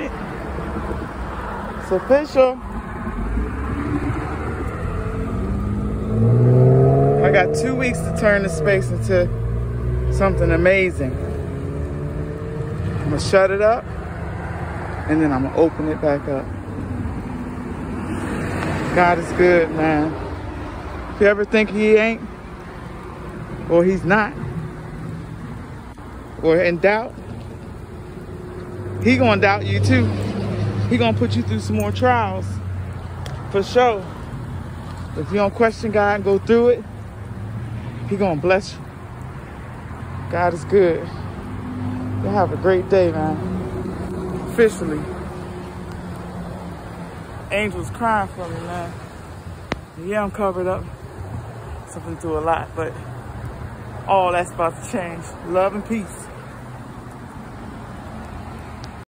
right? It's official. I got two weeks to turn this space into something amazing. I'm gonna shut it up and then I'm gonna open it back up. God is good, man. If you ever think he ain't, or he's not, or in doubt, he gonna doubt you too. He gonna put you through some more trials, for sure. If you don't question God and go through it, he gonna bless you. God is good. You have a great day, man. Officially. Angel's crying for me, man. Yeah, I'm covered up. Something through a lot, but all that's about to change. Love and peace.